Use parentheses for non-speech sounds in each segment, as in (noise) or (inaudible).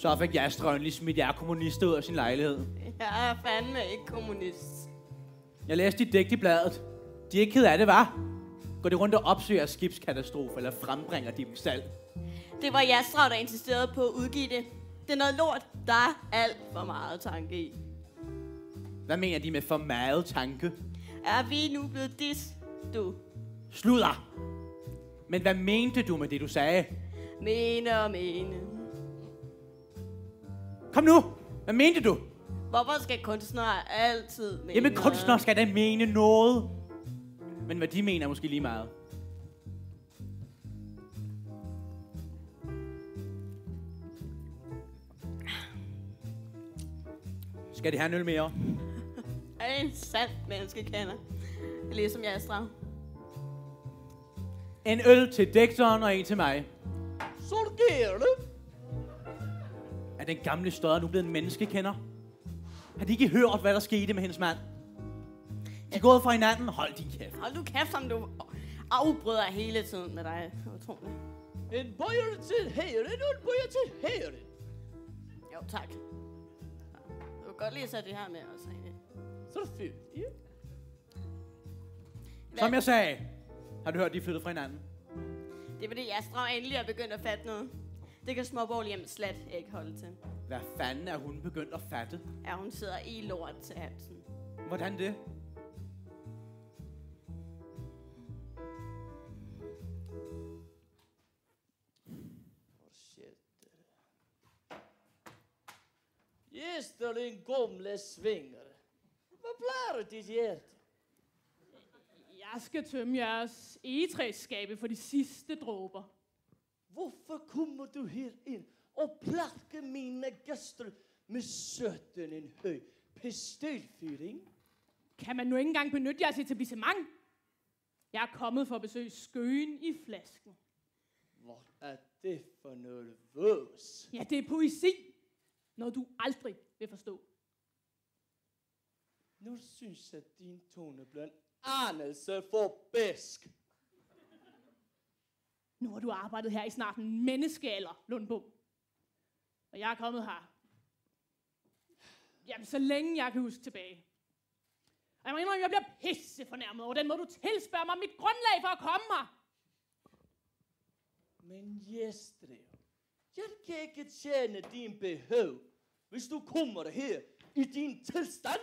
Så fik jeg lige smidt jer kommunister ud af sin lejlighed. Jeg er fandme ikke kommunist. Jeg læste dit digt i bladet. De er ikke ked af det, var? Går de rundt og opsøger skibskatastrofe, eller frembringer de dem selv? Det var Jastrav, der insisterede på at udgive det. Det er noget lort. Der er alt for meget tanke i. Hvad mener de med for meget tanke? Er vi nu blevet dis, du? Sludder! Men hvad mente du med det, du sagde? Mene og mene. Kom nu! Hvad mente du? Hvorfor skal kunstnere altid mene Jamen, noget? kunstnere skal da mene noget. Men hvad de mener er måske lige meget. Skal det have en øl mere? (laughs) Er en sand menneskekender. Ligesom Jastrav. En øl til digteren og en til mig. Så det. Er den gamle støder nu blevet en menneskekender? Har de ikke hørt, hvad der skete med hendes mand? De er gået fra hinanden. Hold din kæft. Hold du kæft, som du afbryder hele tiden med dig. Utroligt. En bøjer til og en bøjer til højre. Jo, tak. Du kan godt lige sætte det her med os. egentlig. Selvfølgelig. Som jeg sagde, har du hørt, de er flyttet fra hinanden? Det er fordi Jastrav endelig er begyndt at fatte noget. Det kan småborg hjem slet ikke holde til. Hvad fanden er hun begyndt at fatte? Ja, hun sidder i lort til halsen. Hvordan det? Gæster din gamle svinger. Hvad plejer dit hjerte? Jeg skal tømme jeres egetræsskabe for de sidste dråber. Hvorfor kommer du her ind og plakker mine gæster med sådan en høj pistolfyring? Kan man nu ikke engang benytte jeres etablissement? Jeg er kommet for at besøge skøen i flasken. Hvad er det for noget vås? Ja, det er poesi. Noget du aldrig vil forstå. Nu synes jeg, at din tone bliver en anelse for besk. Nu har du arbejdet her i snart en menneskealder, Lundbom. Og jeg er kommet her. Jamen, så længe jeg kan huske tilbage. Og jeg må indrømme, jeg bliver pisse fornærmet over den måde, du tilspørger mig mit grundlag for at komme her. Men Jestrev, jeg kan ikke tjene din behov, hvis du kommer her i din tilstand.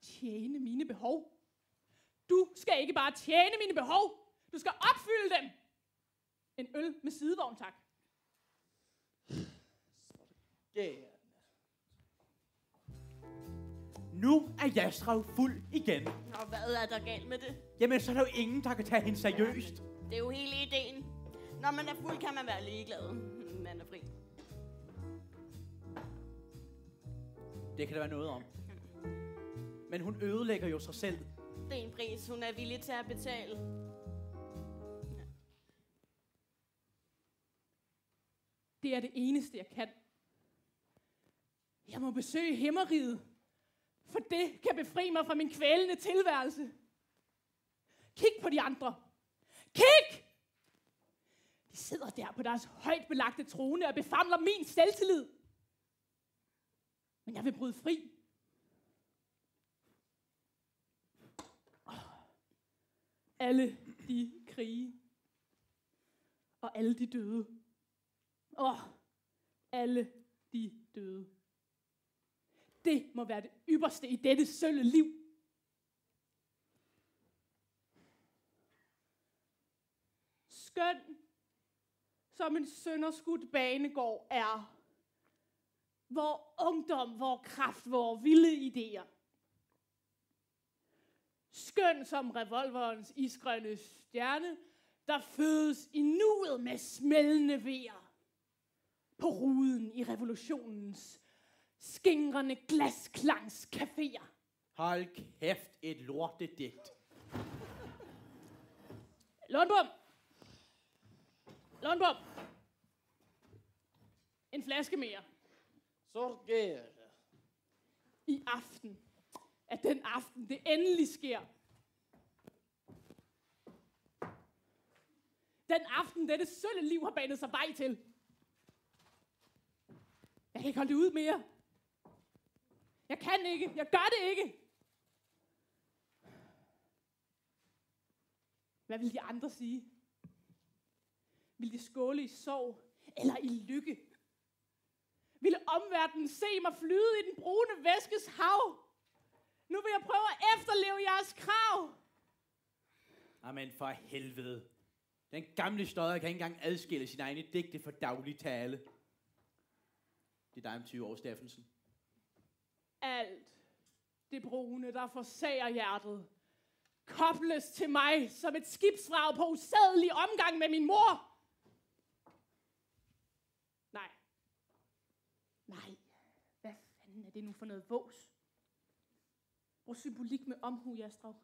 Tjene mine behov. Du skal ikke bare tjene mine behov. Du skal opfylde dem. En øl med sidevogn, tak. Gerne. Nu er Jastrav fuld igen. Og hvad er der galt med det? Jamen, så er der jo ingen, der kan tage hende seriøst. Det er jo hele ideen. Når man er fuld, kan man være ligeglad. Man er fri. Det kan der være noget om. Men hun ødelægger jo sig selv. Det er en pris, hun er villig til at betale. Det er det eneste, jeg kan. Jeg må besøge himmeriget, for det kan befri mig fra min kvælende tilværelse. Kig på de andre. Kig! De sidder der på deres højt belagte trone og befamler min selvtillid. Men jeg vil bryde fri. Alle de krige. Og alle de døde. Åh, alle de døde. Det må være det ypperste i dette sølle liv. Skøn, som en sønderskudt banegård er. Hvor ungdom, hvor kraft, hvor vilde idéer. Skøn som revolverens isgrønne stjerne, der fødes i nuet med smældende vejer på ruden i revolutionens skingrende glasklangs caféer. Hold kæft, et lortedigt. Lundbom! Lundbom! En flaske mere. Det. I aften. At den aften, det endelig sker. Den aften, dette sølle liv har banet sig vej til. Jeg kan ikke holde det ud mere. Jeg kan ikke. Jeg gør det ikke. Hvad vil de andre sige? Vil de skåle i sorg eller i lykke? Ville omverdenen se mig flyde i den brune væskes hav? Nu vil jeg prøve at efterleve jeres krav. Amen for helvede. Den gamle støder kan ikke engang adskille sin egne digte for daglig tale. Det er dig om 20 år, Steffensen. Alt det brune, der forsager hjertet, kobles til mig som et skibsvrag på usædelig omgang med min mor. Nej. Nej. Hvad fanden er det nu for noget vås? Brug symbolik med omhu, Jastrov.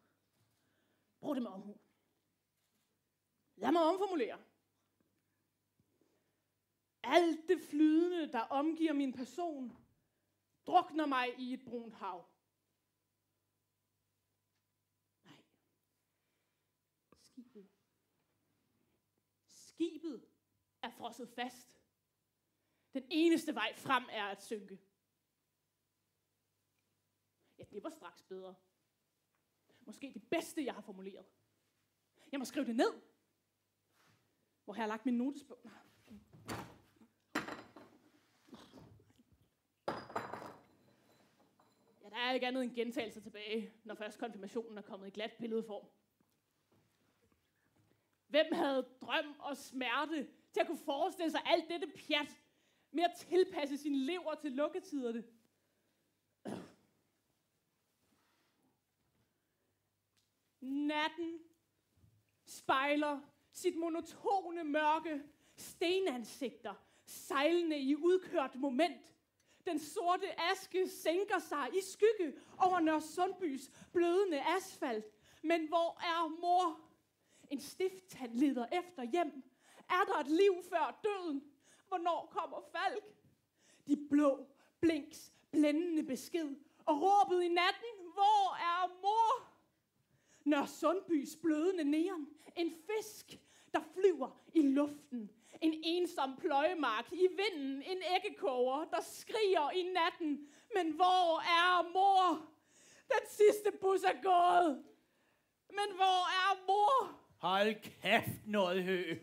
Brug det med omhu. Lad mig omformulere. Alt det flydende, der omgiver min person, drukner mig i et brunt hav. Nej. Skibet. Skibet er frosset fast. Den eneste vej frem er at synke. Ja, det var straks bedre. Måske det bedste, jeg har formuleret. Jeg må skrive det ned. Hvor har jeg lagt min notesbog der er ikke andet end gentagelser tilbage, når først konfirmationen er kommet i glat billedform. Hvem havde drøm og smerte til at kunne forestille sig alt dette pjat med at tilpasse sin lever til lukketiderne? Natten spejler sit monotone mørke stenansigter, sejlende i udkørt moment. Den sorte aske sænker sig i skygge over Nørre Sundbys blødende asfalt. Men hvor er mor? En stifttand leder efter hjem. Er der et liv før døden? Hvornår kommer Falk? De blå blinks blændende besked og råbet i natten, hvor er mor? Når Sundbys blødende neon. En fisk, der flyver i luften. En ensom pløjemark i vinden. En æggekoger, der skriger i natten. Men hvor er mor? Den sidste bus er gået. Men hvor er mor? Hold kæft, noget hø.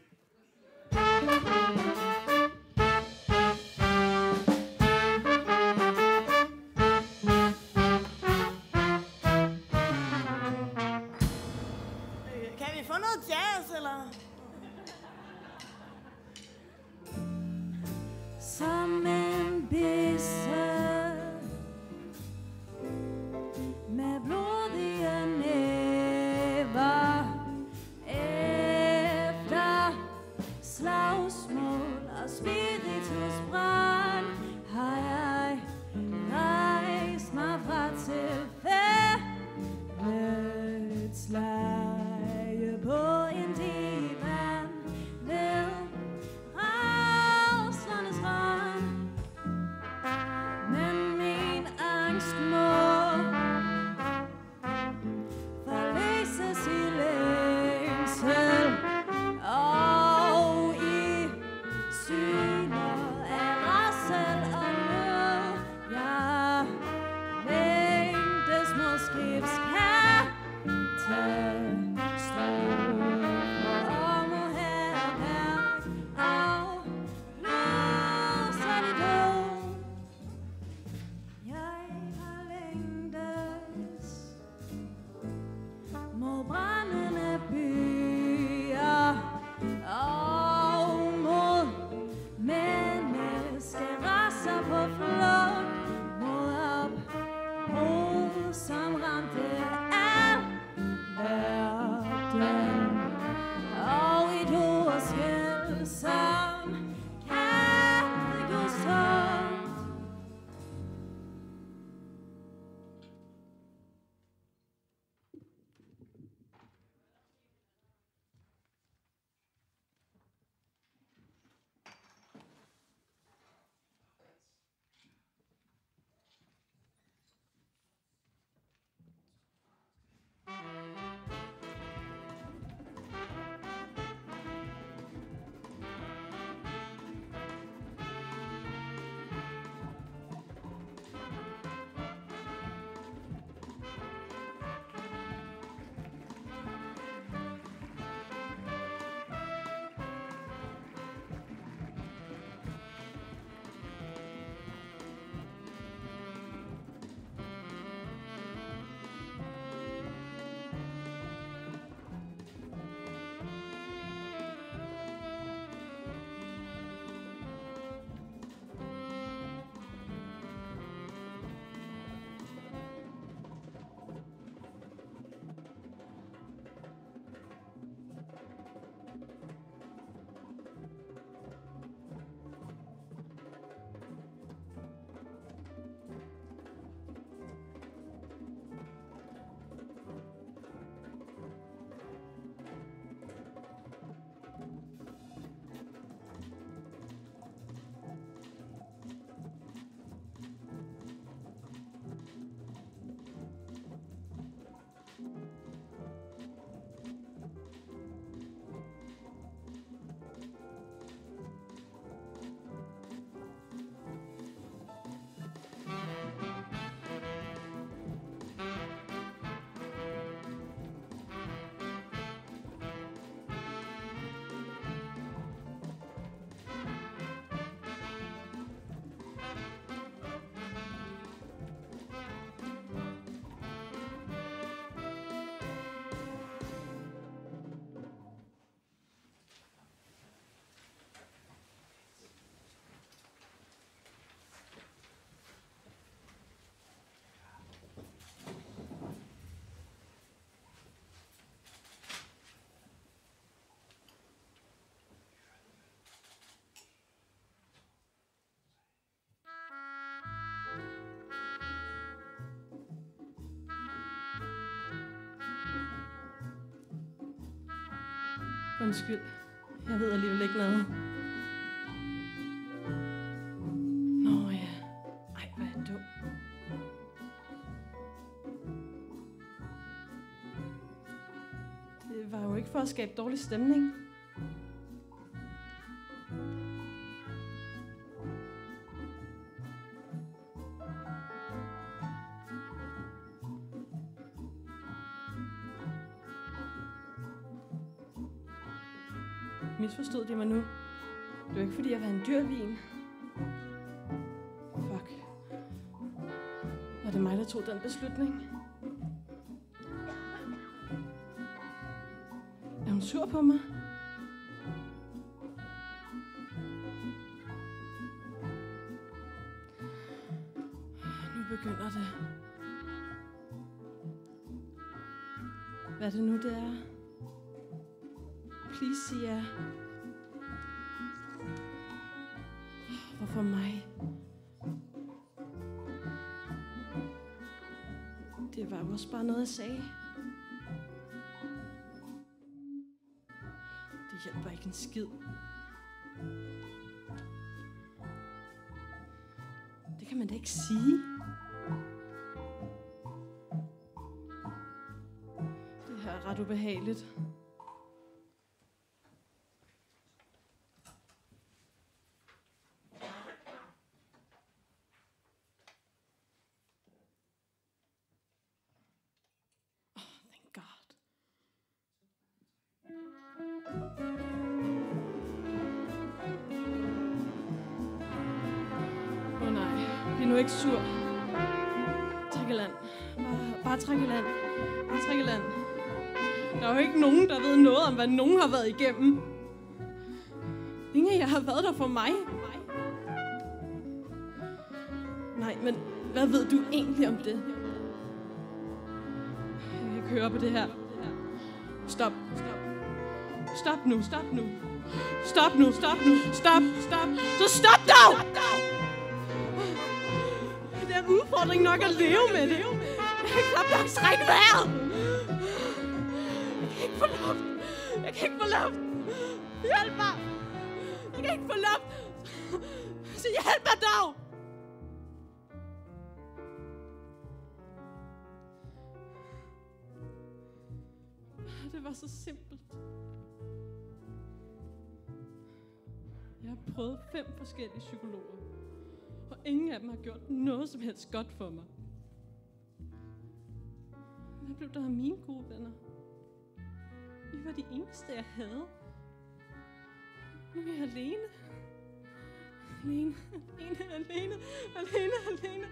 Undskyld. Jeg ved alligevel ikke noget. Nå ja. Ej, hvor er jeg dum. Det var jo ikke for at skabe dårlig stemning. Fordi dyrvin. Fuck. Var det mig, der tog den beslutning? Er hun sur på mig? Nu begynder det. Hvad er det nu, det er? Please sig yeah. Også bare noget, jeg sagde. Det hjælper ikke en skid. Det kan man da ikke sige. Det her er ret ubehageligt. Ikke sur. Træk i land. Bare, bare træk i land. Bare træk i land. Der er jo ikke nogen, der ved noget om, hvad nogen har været igennem. Ingen af jer har været der for mig. Nej, men hvad ved du egentlig om det? Jeg kan ikke høre på det her. Stop. Stop. Stop nu. Stop nu. Stop nu. Stop nu. Stop. Stop. Så stop dog! Det er en udfordring nok at leve med det. Jeg kan knap nok trække vejret. Jeg kan ikke få luft. Jeg kan ikke få luft. Hjælp mig. Jeg kan ikke få luft. Så hjælp mig dog. Det var så simpelt. Jeg har prøvet fem forskellige psykologer, og ingen af dem har gjort noget som helst godt for mig. Hvad blev der af mine gode venner? I var de eneste, jeg havde. Nu er jeg alene. Alene, alene, alene, alene, alene.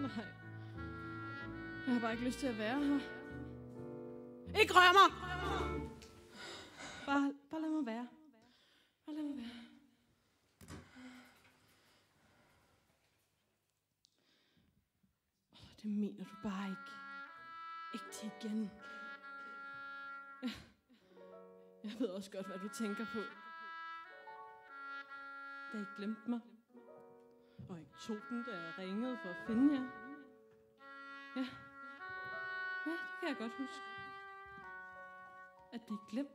Nej. Jeg har bare ikke lyst til at være her. Ikke rør mig! Bare, bare lad mig være. Bare lad mig være. Oh, det mener du bare ikke. Ikke til igen. Jeg ved også godt, hvad du tænker på. Da I glemte mig. Og ikke tog den, da jeg ringede for at finde jer. Ja. Ja, det kan jeg godt huske. At blive glemt.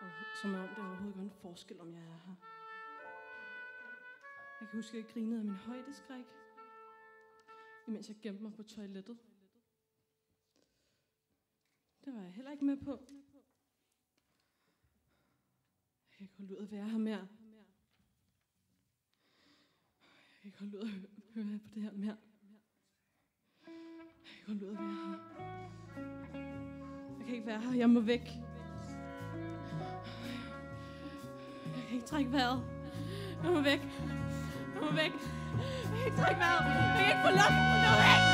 Og som om det overhovedet gør en forskel, om jeg er her. Jeg kan huske, at jeg grinede af min højdeskræk imens jeg gemte mig på toilettet. Det var jeg heller ikke med på. Jeg kan ikke holde ud at være her mere. Jeg kan ikke holde ud at høre, høre på det her mere. Jeg kan ikke holde ud at være her. Jeg kan ikke være her. Jeg må væk. Jeg kan ikke trække vejret. Jeg må væk. Jeg må væk. Jeg kan ikke trække vejret. Jeg kan ikke få luft. Jeg må væk.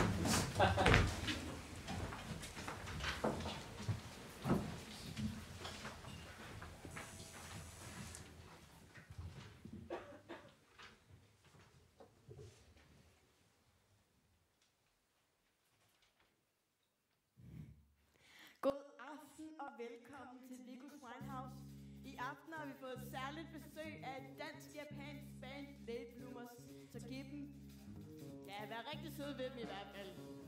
vær rigtig sød ved dem i hvert fald.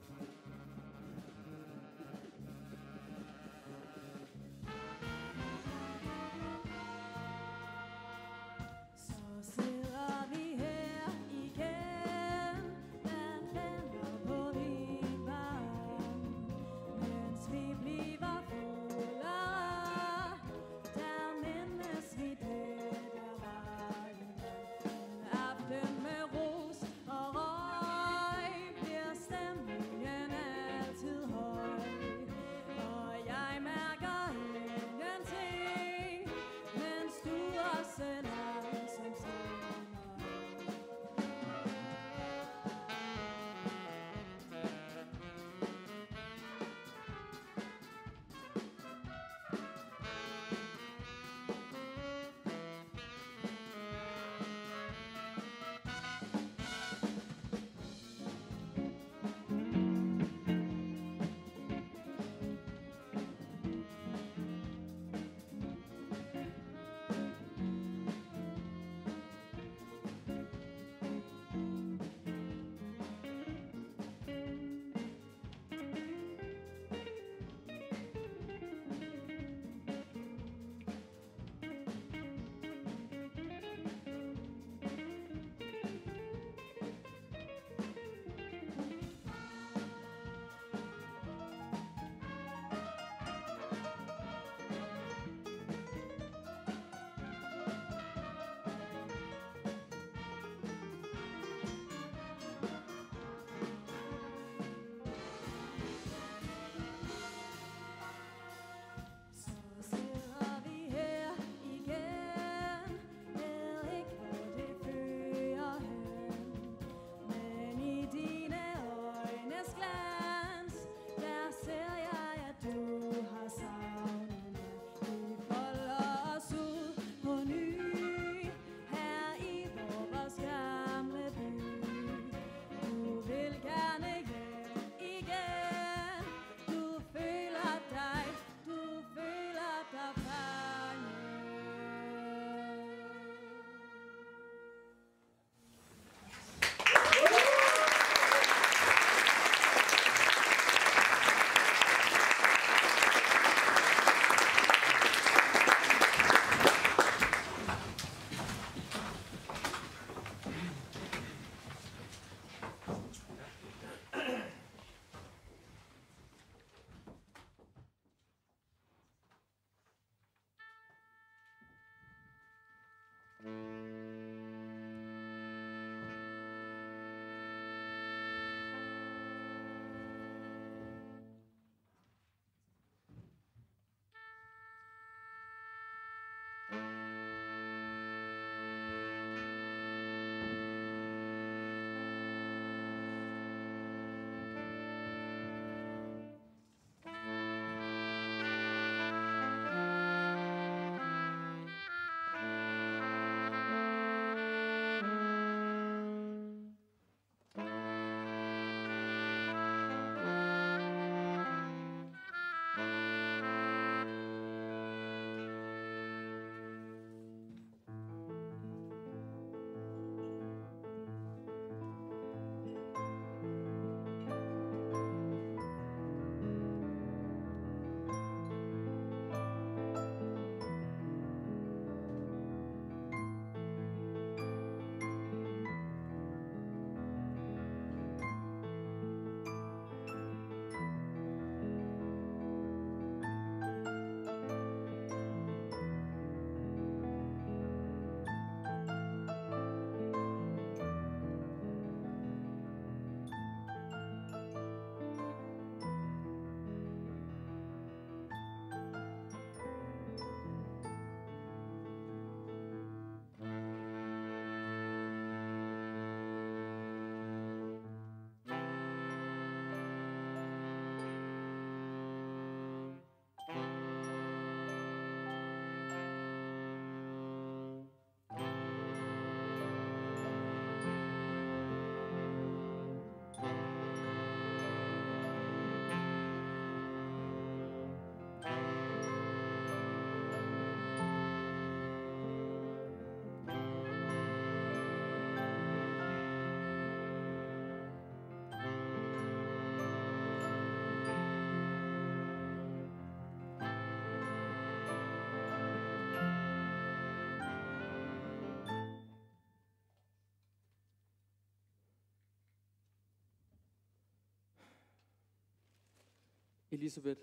Elisabeth,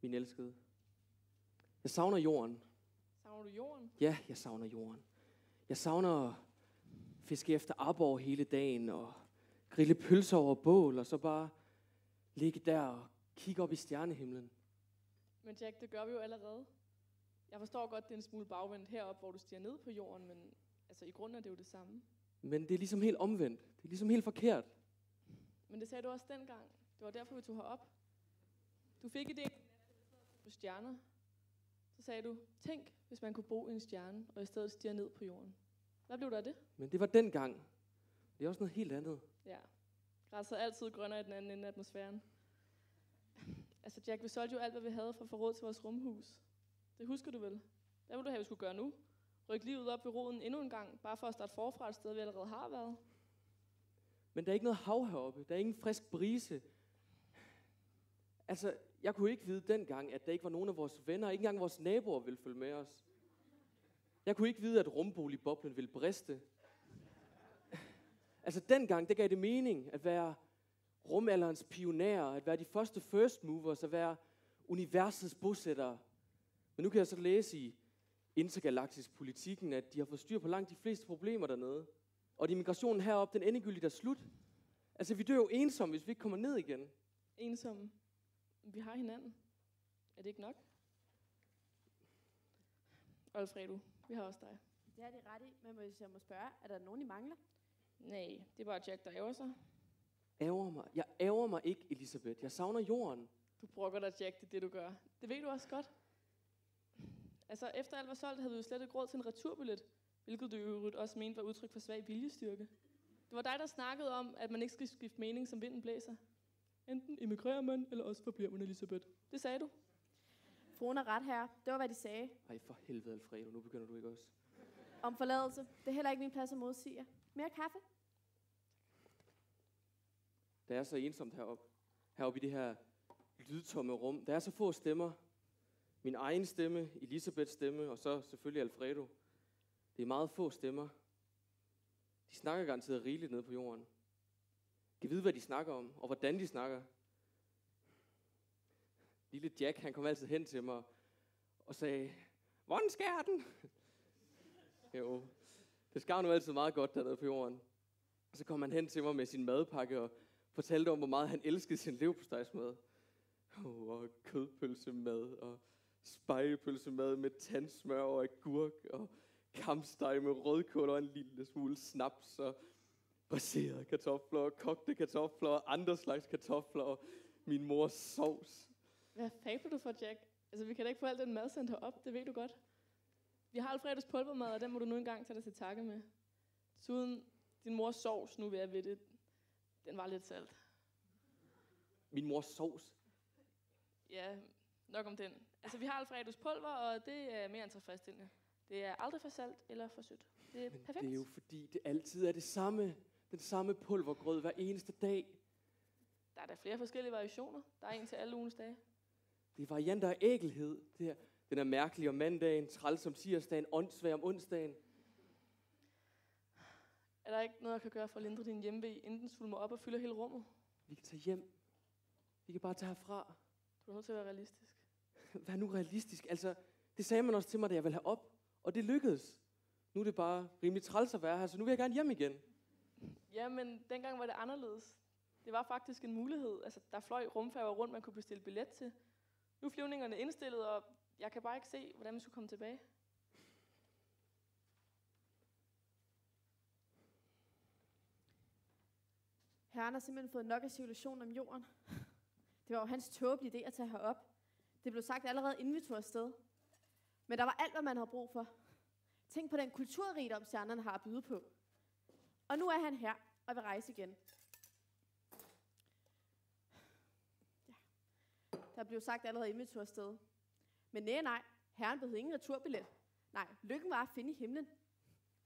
min elskede. Jeg savner jorden. Savner du jorden? Ja, jeg savner jorden. Jeg savner at fiske efter arbor hele dagen og grille pølser over bål og så bare ligge der og kigge op i stjernehimlen. Men Jack, det gør vi jo allerede. Jeg forstår godt, det er en smule bagvendt heroppe, hvor du stiger ned på jorden, men altså, i grunden er det jo det samme. Men det er ligesom helt omvendt. Det er ligesom helt forkert. Men det sagde du også dengang. Det var derfor, vi tog herop. Du fik idéen på stjerner. Så sagde du, tænk, hvis man kunne bo i en stjerne, og i stedet stige ned på jorden. Hvad blev der af det? Men det var dengang. Det er også noget helt andet. Ja. Græsset er altid grønnere i den anden ende af atmosfæren. Altså Jack, vi solgte jo alt, hvad vi havde for at få råd til vores rumhus. Det husker du vel? Hvad vil du have, vi skulle gøre nu? Ryk livet op i roden endnu en gang, bare for at starte forfra et sted, vi allerede har været. Men der er ikke noget hav heroppe. Der er ingen frisk brise. Altså, jeg kunne ikke vide dengang, at der ikke var nogen af vores venner, ikke engang vores naboer ville følge med os. Jeg kunne ikke vide, at rumboligboblen ville briste. Altså dengang, det gav det mening at være rumalderens pionerer, at være de første first movers, at være universets bosættere. Men nu kan jeg så læse i intergalaktisk politikken, at de har fået styr på langt de fleste problemer dernede. Og at immigrationen heroppe, den endegyldigt er slut. Altså, vi dør jo ensomme, hvis vi ikke kommer ned igen. Ensomme. Vi har hinanden. Er det ikke nok? Alfredo, vi har også dig. Det er det ret i, men hvis jeg må spørge, er der nogen, I mangler? Nej, det er bare Jack, der ærger sig. Ærger mig. Jeg ærger mig ikke, Elisabeth. Jeg savner jorden. Du brokker dig, Jack, det er det, du gør. Det ved du også godt. Altså, efter alt var solgt, havde vi jo slet ikke råd til en returbillet, hvilket du øvrigt også mente var udtryk for svag viljestyrke. Det var dig, der snakkede om, at man ikke skal skifte mening, som vinden blæser. Enten emigrerer man, eller også forbliver man Elisabeth. Det sagde du. Fruen er ret her. Det var, hvad de sagde. Ej, for helvede, Alfredo. Nu begynder du ikke også. Om forladelse. Det er heller ikke min plads at modsige jer. Mere kaffe? Der er så ensomt heroppe. Heroppe i det her lydtomme rum. Der er så få stemmer. Min egen stemme, Elisabeths stemme, og så selvfølgelig Alfredo. Det er meget få stemmer. De snakker garanteret rigeligt nede på jorden. Kan ved, hvad de snakker om, og hvordan de snakker. Lille Jack, han kom altid hen til mig og sagde, hvordan skærer den? (laughs) jo, det skar nu altid meget godt dernede på jorden. Og så kom han hen til mig med sin madpakke og fortalte om, hvor meget han elskede sin leverpostejsmad. Oh, og kødpølsemad og spejepølsemad med tandsmør og agurk og kamsteg med rødkål og en lille smule snaps og braserede kartofler og kogte kartofler og andre slags kartofler og min mors sovs. Hvad fabler du for, Jack? Altså, vi kan da ikke få alt den mad sendt herop, det ved du godt. Vi har Alfredos pulvermad, og den må du nu engang tage dig til takke med. Desuden, din mors sovs, nu vil jeg ved det, den var lidt salt. Min mors sovs. Ja, nok om den. Altså, vi har Alfredos pulver, og det er mere end tilfredsstillende. Det er aldrig for salt eller for sødt. Det er Men perfekt. det er jo fordi, det altid er det samme. Den samme pulvergrød hver eneste dag. Der er der flere forskellige variationer. Der er en til alle ugens dage. Det er varianter af ægelhed. Det er, den er mærkelig om mandagen, træls om tirsdagen, åndssvag om onsdagen. Er der ikke noget, jeg kan gøre for at lindre din hjemmevæg, inden den svulmer op og fylder hele rummet? Vi kan tage hjem. Vi kan bare tage herfra. Du er nødt til at være realistisk. (laughs) Vær nu realistisk. Altså, det sagde man også til mig, da jeg ville have op. Og det lykkedes. Nu er det bare rimelig træls at være her, så nu vil jeg gerne hjem igen. Ja, men dengang var det anderledes. Det var faktisk en mulighed. Altså, der fløj rumfærger rundt, man kunne bestille billet til. Nu er flyvningerne indstillet, og jeg kan bare ikke se, hvordan man skulle komme tilbage. Herren har simpelthen fået nok af civilisationen om jorden. Det var jo hans tåbelige idé at tage herop. Det blev sagt allerede inden vi tog afsted. Men der var alt, hvad man havde brug for. Tænk på den kulturrigdom, stjernerne har at byde på. Og nu er han her og vil rejse igen. Ja. Der blev sagt allerede inden vi tog afsted. Men nej, nej, herren behøvede ingen returbillet. Nej, lykken var at finde i himlen.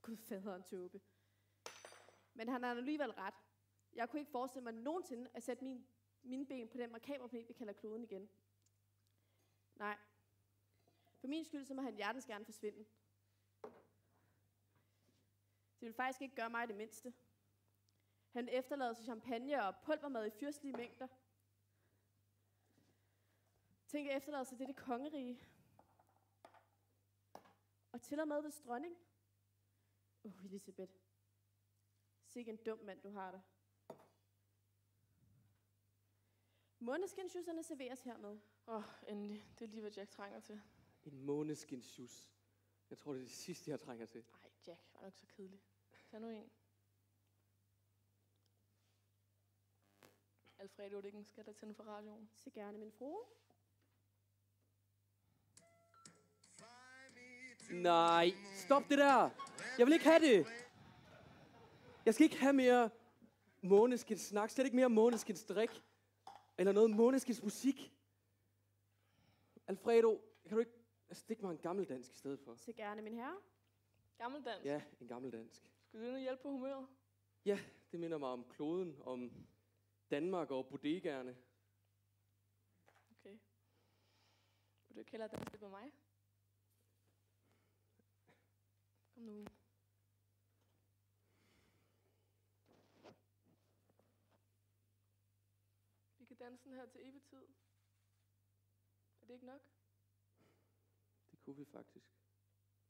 Gud fader en tåbe. Men han har alligevel ret. Jeg kunne ikke forestille mig nogensinde at sætte min, mine ben på den makabre planet, vi kalder kloden igen. Nej. For min skyld, så må han hjertens gerne forsvinde. Det vil faktisk ikke gøre mig det mindste. Han efterlader sig champagne og pulvermad i fyrstlige mængder. Tænk at efterlade sig dette kongerige. Og til og med dets dronning. Åh, oh, Elisabeth. Sikke en dum mand, du har der. Måneskinsjusserne serveres hermed. Åh, oh, endelig. Det er lige, hvad Jack trænger til. En måneskinsjus. Jeg tror, det er det sidste, jeg trænger til. Ej, Jack, var nok så kedelig. Tag nu en. Alfredo, det skal der tænde for radioen. Se gerne, min frue. Nej, stop det der. Jeg vil ikke have det. Jeg skal ikke have mere måneskins snak. Slet ikke mere måneskins drik. Eller noget måneskins musik. Alfredo, kan du ikke stikke mig en gammeldansk i stedet for? Se gerne, min herre. Gammeldansk. Ja, en gammeldansk. Skal du ind og hjælpe på humøret? Ja, det minder mig om kloden, om Danmark og bodegaerne. Okay. Vil du ikke hellere danse med mig? Kom nu. Vi kan danse den her til evig tid. Er det ikke nok? Det kunne vi faktisk.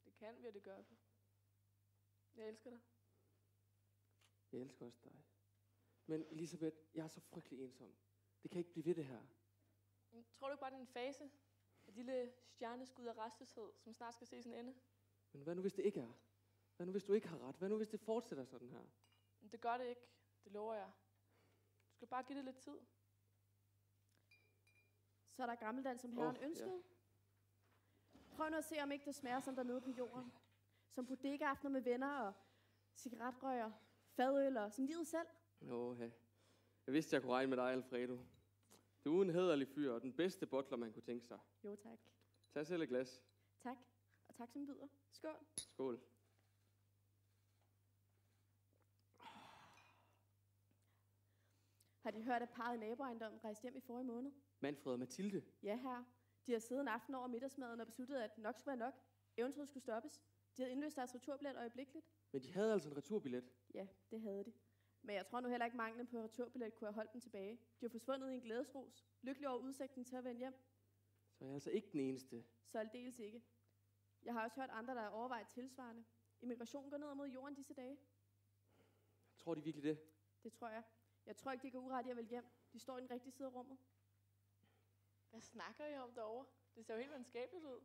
Det kan vi, og det gør vi. Jeg elsker dig. Jeg elsker også dig. Men Elisabeth, jeg er så frygtelig ensom. Det kan ikke blive ved det her. Tror du ikke bare, det er en fase? Et lille stjerneskud af restløshed, som snart skal se sin ende? Men hvad nu, hvis det ikke er? Hvad nu, hvis du ikke har ret? Hvad nu, hvis det fortsætter sådan her? Men det gør det ikke. Det lover jeg. Du skal bare give det lidt tid. Så er der gammeldans, som herren oh, ja. ønskede. Prøv nu at se, om ikke det smager som dernede på jorden. Som bodega-aftener med venner og cigaretrøger, fadøl og som livet selv. Åh, ja. Jeg vidste, jeg kunne regne med dig, Alfredo. Du er en hederlig fyr, og den bedste bottler, man kunne tænke sig. Jo tak. Tag selv et glas. Tak. Og tak som byder. Skål. Skål. Har de hørt, at parret i naboejendommen rejste hjem i forrige måned? Manfred og Mathilde. Ja, her. De har siddet en aften over middagsmaden og besluttet, at nok skulle være nok. Eventuelt skulle stoppes. De havde indløst deres returbillet øjeblikkeligt. Men de havde altså en returbillet. Ja, det havde de. Men jeg tror nu heller ikke, manglen på returbillet kunne have holdt dem tilbage. De var forsvundet i en glædesrus. Lykkelig over udsigten til at vende hjem. Så jeg er altså ikke den eneste. Så aldeles ikke. Jeg har også hørt andre, der har overvejet tilsvarende. Immigration går ned mod jorden disse dage. Tror de virkelig det? Det tror jeg. Jeg tror ikke, de går uret i at vælge hjem. De står i den rigtige side af rummet. Hvad snakker I om derovre? Det ser jo helt venskabeligt ud.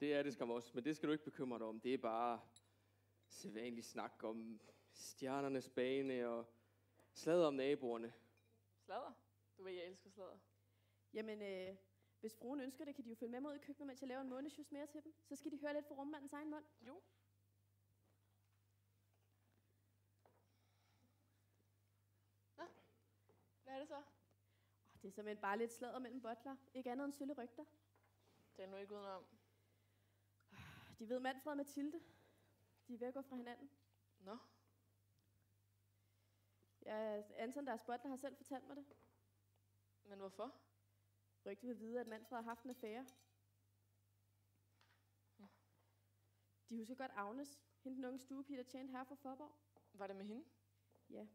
Det er det skam også, men det skal du ikke bekymre dig om. Det er bare sædvanlig snak om stjernernes bane og sladder om naboerne. Sladder. Du ved, jeg elsker sladder. Jamen, øh, hvis fruen ønsker det, kan de jo følge med mig ud i køkkenet, mens jeg laver en månedsjus mere til dem. Så skal de høre lidt fra rummandens egen mund. Jo. Nå, hvad er det så? Oh, det er simpelthen bare lidt sladder mellem bottler. Ikke andet end sølle rygter. Det er nu ikke udenom. De ved Manfred og Mathilde. De er ved at gå fra hinanden. Nå, Ja, Anton, deres bottler, har selv fortalt mig det. men hvorfor? Rygtet vil vide, at Manfred har haft en affære. De husker godt Agnes, hende den unge stuepige, der tjente her for Forborg. Var det med hende? Ja,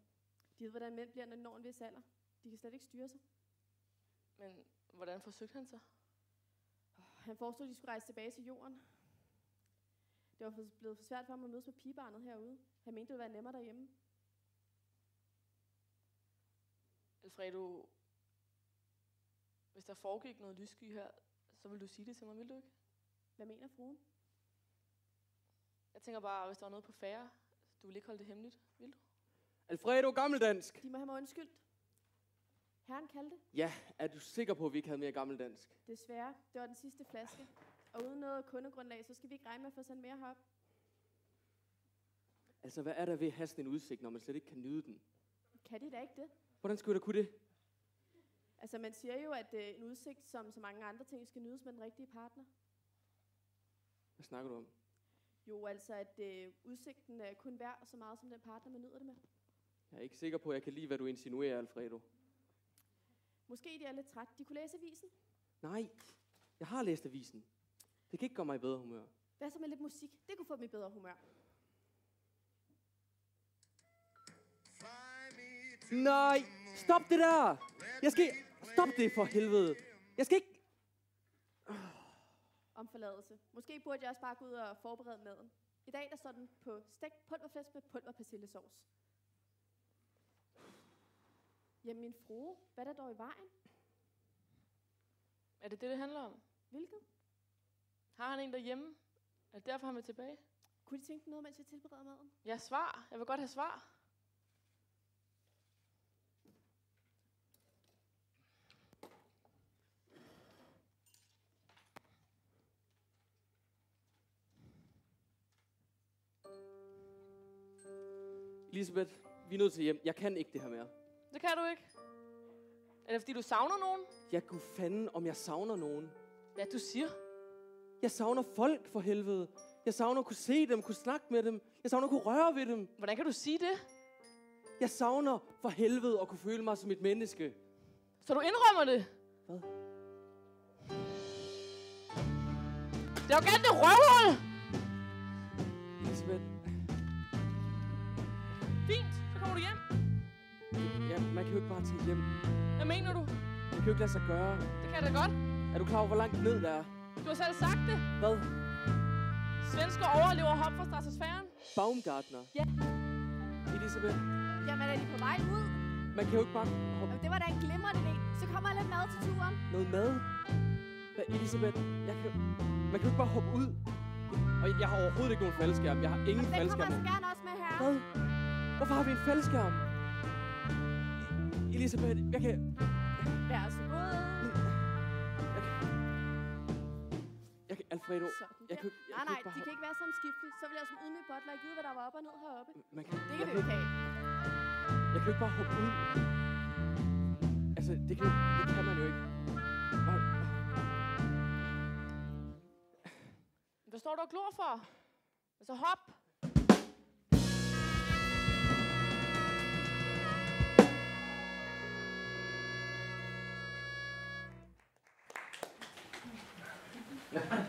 de ved, hvordan mænd bliver, når de når en vis alder. De kan slet ikke styre sig. Men hvordan forsøgte han sig? Han foreslog, at de skulle rejse tilbage til jorden. Det var blevet for svært for ham at mødes med pigebarnet herude. Han mente, det ville være nemmere derhjemme. Alfredo, hvis der foregik noget lyssky her, så vil du sige det til mig, vil du ikke? Hvad mener fruen? Jeg tænker bare, hvis der var noget på færre, du vil ikke holde det hemmeligt, vil du? Alfredo, gammeldansk! De må have mig undskyldt. Herren kaldte. Ja, er du sikker på, at vi ikke havde mere gammeldansk? Desværre, det var den sidste flaske. Og uden noget kundegrundlag, så skal vi ikke regne med at få sendt mere herop. Altså, hvad er der ved at have sådan en udsigt, når man slet ikke kan nyde den? Kan de da ikke det? Hvordan skulle da kunne det? Altså, man siger jo, at øh, en udsigt, som så mange andre ting, skal nydes med den rigtige partner. Hvad snakker du om? Jo, altså, at øh, udsigten er kun værd så meget, som den partner, man nyder det med. Jeg er ikke sikker på, at jeg kan lide, hvad du insinuerer, Alfredo. Måske de er lidt træt. De kunne læse avisen. Nej, jeg har læst avisen. Det kan ikke gøre mig i bedre humør. Hvad så med lidt musik? Det kunne få dem i bedre humør. Nej, stop det der! Jeg skal... Stop det for helvede! Jeg skal ikke... om forladelse. Måske burde jeg også bare gå ud og forberede maden. I dag der står den på stegt pulverflæsk med pulverpersillesauce. Jamen min frue, hvad er der dog i vejen? Er det det, det handler om? Hvilket? Har han en derhjemme? Er det derfor, han vil tilbage? Kunne de tænke noget, mens jeg tilbereder maden? Ja, svar. Jeg vil godt have svar. Elisabeth, vi er nødt til hjem. Jeg kan ikke det her mere. Det kan du ikke. Er det, fordi du savner nogen? Jeg kunne fanden, om jeg savner nogen. Ja, du siger. Jeg savner folk for helvede. Jeg savner at kunne se dem, kunne snakke med dem. Jeg savner at kunne røre ved dem. Hvordan kan du sige det? Jeg savner for helvede at kunne føle mig som et menneske. Så du indrømmer det? Hvad? Det er jo gerne det røvhul! Elisabeth, Fint, så kommer du hjem. ja, man kan jo ikke bare tage hjem. Hvad mener du? Det kan jo ikke lade sig gøre. Det kan jeg da godt. Er du klar over, hvor langt ned der er? Du har selv sagt det. Hvad? Svensker overlever hop fra stratosfæren. Baumgartner? Ja. Elisabeth, Jamen er de på vej ud? man kan jo ikke bare hoppe Jamen, det var da en glimrende idé. Så kommer lidt mad til turen. noget mad. Hvad, Elisabeth, jeg kan, man kan jo ikke bare hoppe ud. Og jeg har overhovedet ikke nogen faldskærm. Jeg har ingen Den kommer faldskærm. altså gerne også med her. Hvad? Hvorfor har vi en faldskærm? Elisabeth, jeg kan... Fredo, jeg kunne, jeg nej, nej, kunne de kan ikke være sammen skiftet. Så vil jeg som ydmyg bottler ikke vide, hvad der var op og ned heroppe. Man kan, det kan vi jo ikke. Jeg kan jo ikke bare hoppe ud. Altså, det kan, det kan man jo ikke. Hvor... Hvad står du og glor for? Altså, hop!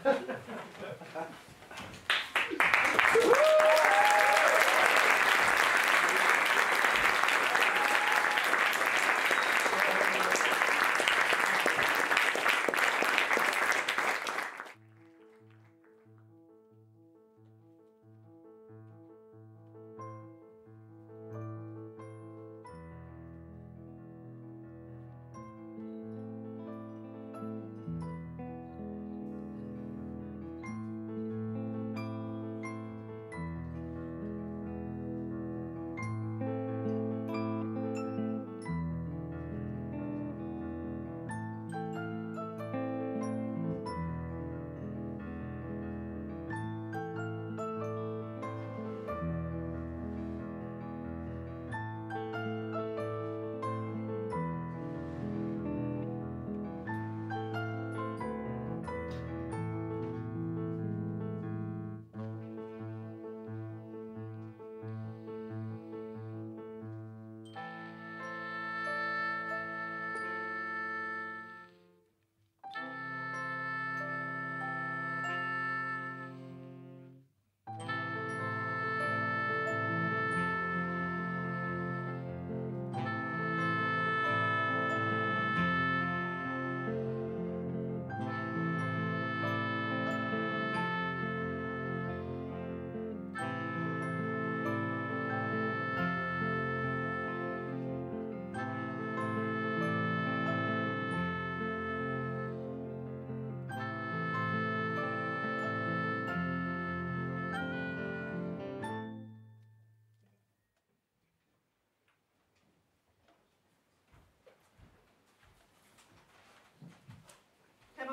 Ha. (laughs)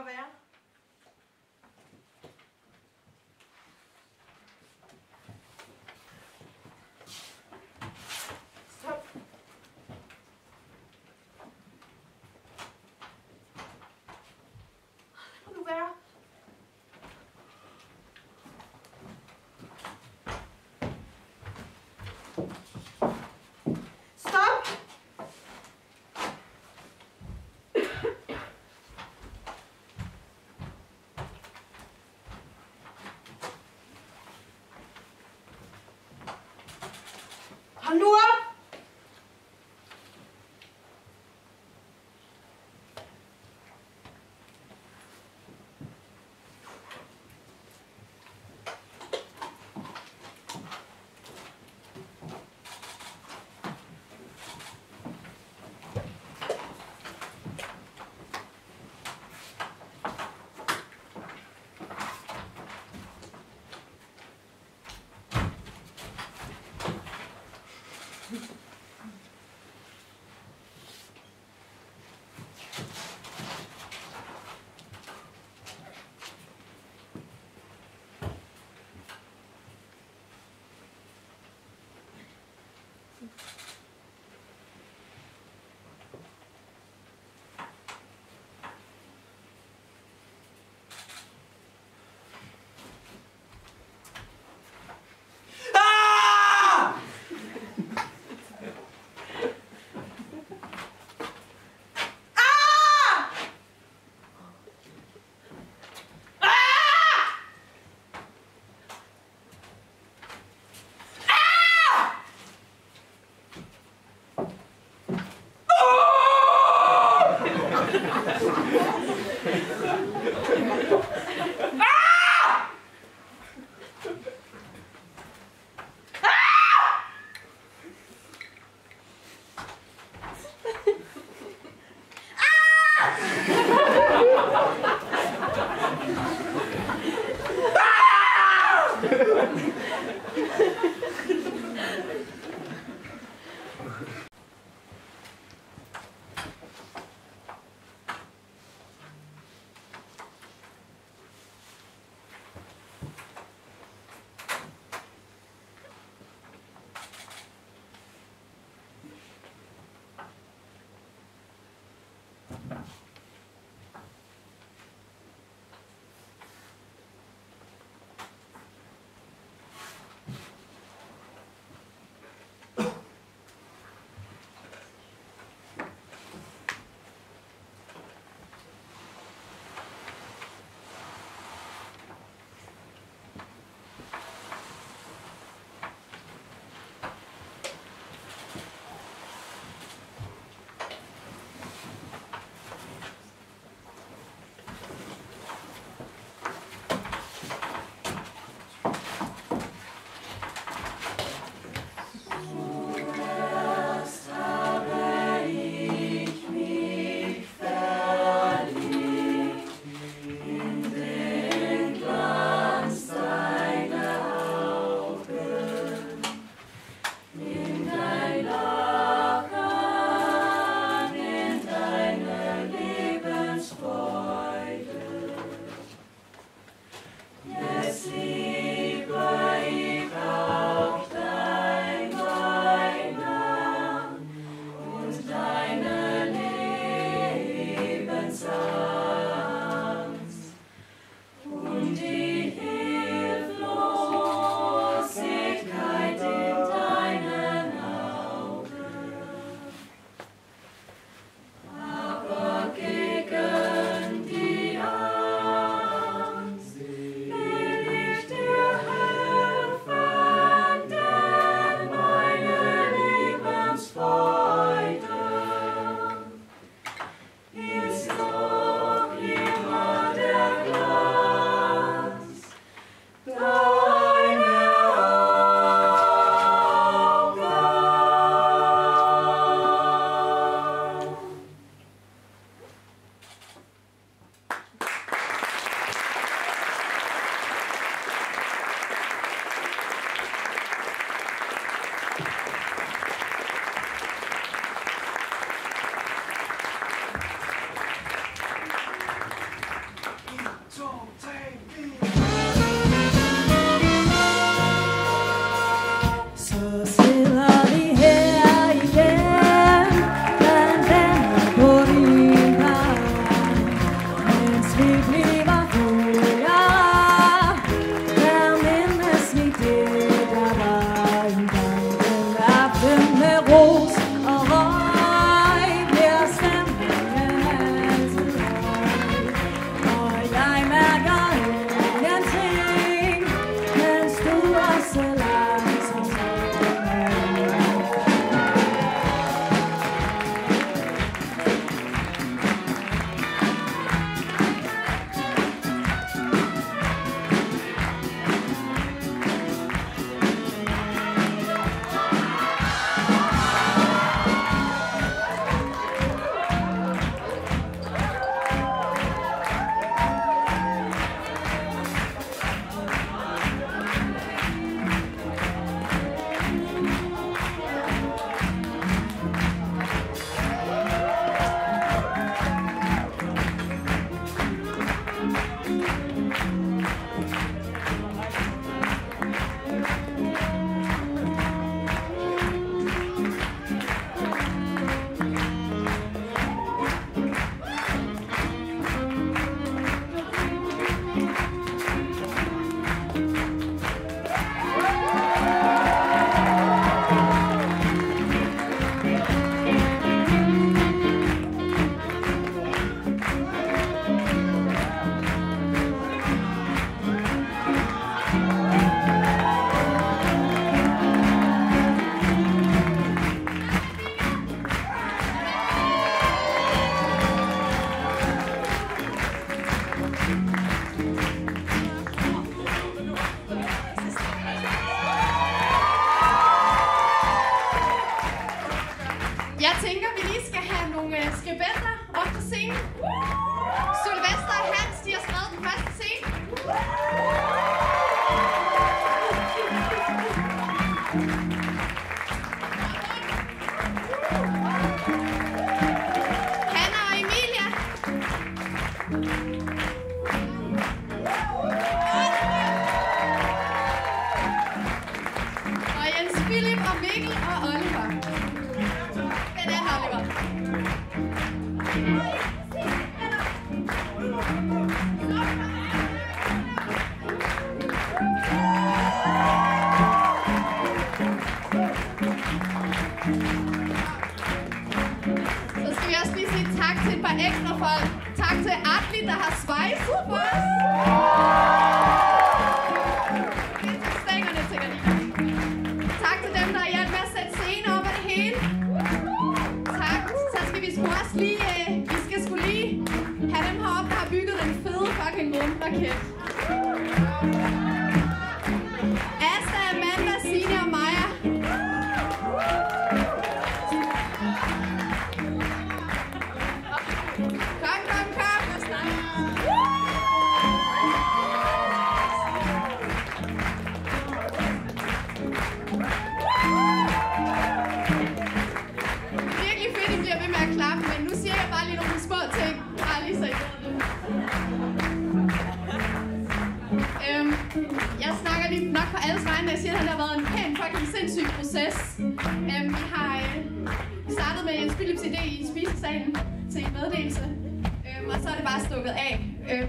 about? Hallo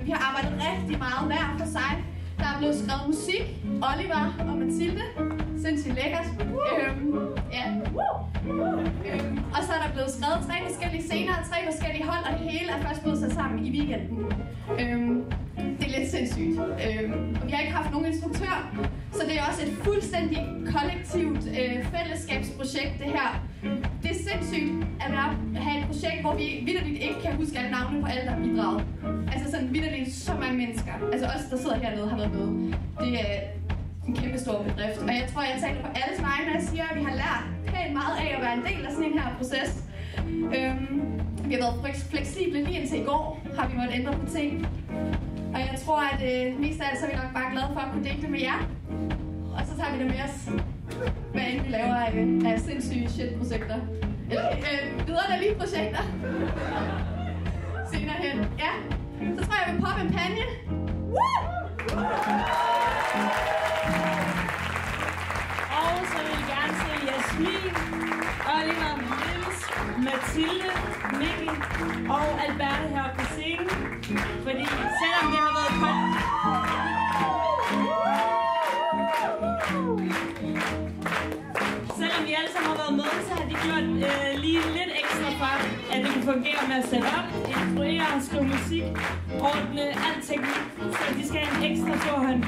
vi har arbejdet rigtig meget hver for sig. Der er blevet skrevet musik. Oliver og Mathilde. Sindssygt lækkert. Øhm, ja. Øhm, og så er der blevet skrevet tre forskellige scener, tre forskellige hold, og det hele er først blevet sat sammen i weekenden. Øhm, det er lidt sindssygt. Øh, og vi har ikke haft nogen instruktør, så det er også et fuldstændig kollektivt øh, fællesskabsprojekt, det her. Det er sindssygt at have et projekt, hvor vi vidderligt ikke kan huske alle navne på alle, der har bidraget. Altså sådan vidderligt så mange mennesker. Altså os, der sidder hernede, har været med. Det er øh, en kæmpe stor bedrift. Og jeg tror, jeg taler på alles vegne, når jeg siger, at vi har lært pænt meget af at være en del af sådan en her proces. Øhm, vi har været fleksible lige indtil i går, har vi måttet ændre på ting. Og jeg tror, at øh, mest af alt så er vi nok bare glade for at kunne dele det med jer. Og så tager vi det med os, hvad end vi laver af, af sindssyge shit-projekter. Eller øh, videre lige projekter. Senere hen. Ja. Så tror jeg, jeg vil poppe en panje. Woo! Og så vil jeg gerne se Jasmin, Oliver, Niels, Mathilde, Mikkel og Alberte her på scenen. Gjort øh, lige lidt ekstra for, at det kan fungere med at sætte op, instruere, skrive musik, ordne alt teknik, så de skal have en ekstra stor hånd.